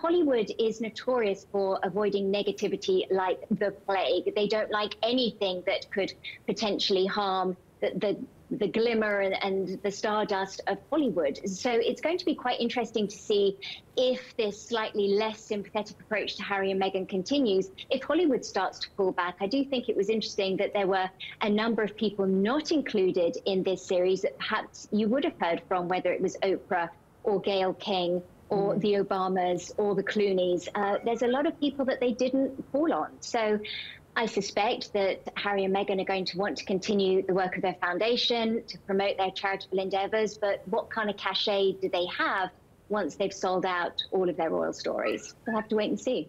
Hollywood is notorious for avoiding negativity like the plague. They don't like anything that could potentially harm the, the the glimmer and, and, the stardust of Hollywood. So it's going to be quite interesting to see if this slightly less sympathetic approach to Harry and Meghan continues. If Hollywood starts to pull back, I do think it was interesting that there were a number of people not included in this series that perhaps you would have heard from, whether it was Oprah or Gayle King or mm. the Obamas or the Clooneys. Uh, there's a lot of people that they didn't fall on. So I suspect that Harry and Meghan are going to want to continue the work of their foundation to promote their charitable endeavours. But what kind of cachet do they have once they've sold out all of their royal stories? We'll have to wait and see.